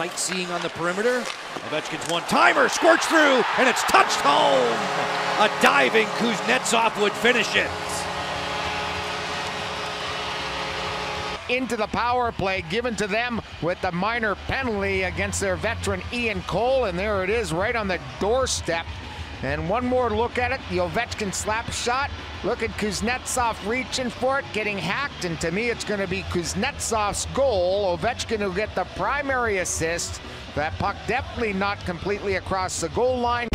sightseeing on the perimeter. Ovechkin's one timer squirts through, and it's touched home. A diving Kuznetsov would finish it. into the power play given to them with the minor penalty against their veteran Ian Cole. And there it is right on the doorstep. And one more look at it, the Ovechkin slap shot. Look at Kuznetsov reaching for it, getting hacked, and to me it's going to be Kuznetsov's goal. Ovechkin will get the primary assist. That puck definitely not completely across the goal line.